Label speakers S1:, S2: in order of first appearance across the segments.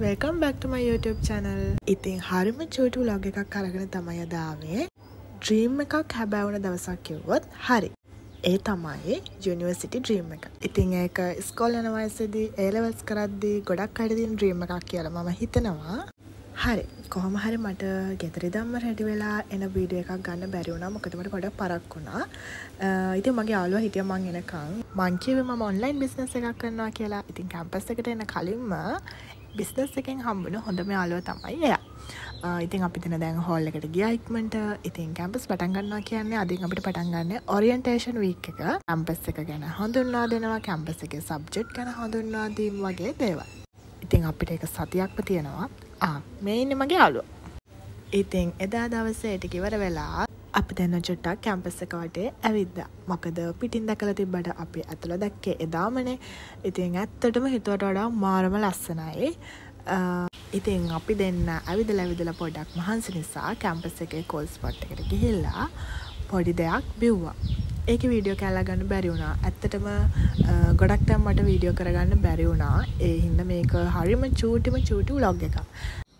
S1: Welcome බැක්ටම YouTube channel ඉතින් හරිම චෝටු ලොග එකක් කරගෙන තමයි අදාවේ ඩ්‍රීම් එකක් හැබැවුන දවසක් කිව්වොත් හරි. ඒ තමයි ජනිවර්සිටි ඩ්‍රීම් එක. ඉතින් ඒක ස්කෝල් යන වයසේදී ඒලවල්ස් කරද්දී ගොඩක් අඩදින් ඩ්‍රීම් එකක් කියලා මම හිතනවා. හරි. කොහොම හරි මට ගෙතරි දම්ම රැඩි වෙලා එන වීඩිය එකක් ගන්න බැරිවුණා මොකදමට ගොඩ පරක් වුණා. ඉති මගේ අලුව හිටිය මං එනකං මංචීව ම ඔන්ලයින් බිස්නස එකක් කරනවා කියලා. ඉතින් කැම්පස් එකට එන කලින්ම බිස්නස් එකෙන් හම්බුණු හොඳම අලුව තමයි එයා. ඉතින් අපි තින දැන් හෝල් එකට ගිය ඉක්මට ඉතින් කැම්පස් පටන්ගන්නවා කියන්නේ අදින් අපිට පටන්ගන්න ඔරියන්ටේෂන් වීක් එක. කැම්පස් එක ගැන හඳුන්වා දෙනවා කැම්පස් එක සබ්ජෙට් ගැන හඳුන්වාදීම් වගේ දේවල්. ඉතින් අපිට එක සතියක්ම තියෙනවා. මේ ඉන්න මගේ අලුව ඉතින් එදා දවසේට කිවර වෙලා අපි දැන්න චුට්ටක් කැම්පස් එක වටේ ඇවිද්ද මොකද පිටින් දැකල තිබ්බට අපි ඇතුළ දැක්කේ එදාමනේ. ඉතින් ඇත්තටම හිතුවට වඩා මාරම ලස්සනයි. ඉතින් අපි දෙන්න ඇවිද ලැවිදල පොඩක් මහන්සි නිසා කැම්පස් එක කොල්ස් පොට් එකට ගිහිල්ලා පොඩි දෙයක් බිව්වා. ඒක වීඩියෝ කෑලා ගන්න බැරි වුණා. ඇත්තටම ගොඩක්ටම් මට වීඩියෝ කරගන්න බැරි වුණා. ඒ හින්ද මේක හරිම චූටිම චූටි ලොග් එක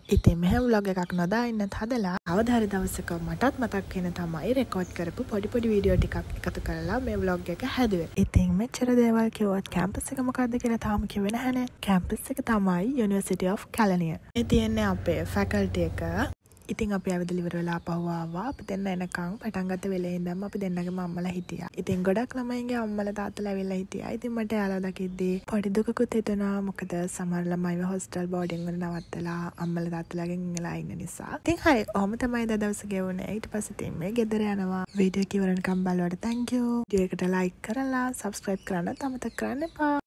S1: ඉතින් මෙහෙම ව්ලොග් එකක් නොදා ඉන්න හදලා අවධාරි දවසක මටත් මතක් වෙන තමයි රෙකෝඩ් කරපු පොඩි පොඩි වීඩියෝ ටිකක් එකතු කරලා මේ ව්ලොග් එක හැදුවේ. ඉතින් මෙච්චර දේවල් කිව්වත් කැම්පස් එක මොකද්ද කියලා තාම කිව්වේ නැහැනේ. කැම්පස් එක තමයි University of California. ඒ තියෙන්නේ අපේ ෆැකල්ටි එක ඉතින් අපි ඇවිදලිවර වෙලා පහවාවා අපි දෙන්න එනකං පටන්ගත වෙලේ දම් අපි දෙන්නගේ මම්මල හිටිය. ඉතින් ගොඩක් ළමයිගේ අම්මල තාත්තල වෙල්ලා හිටිය. ඉතින් මට යාලා දකිද්දී පොඩි දුකකුත් හිතුනා මොකද සමහර ළමයිව හොස්ටල් බෝඩින් වල නවත්තලා අම්මල තාත්තලාගෙන් ඉංගලා ඉන්න නිසා. ඉතින් හරි ඔහොම තමයි අද දවස ගෙවුනේ. ඊට පස්සේ ඉතින් මේ ගෙදර යනවා. වීඩියෝ කිවරනකම් බලවට thank you. වීඩියෝ එකට ලයික් කරලා subscribe කරන්න අමතක කරන්න එපා.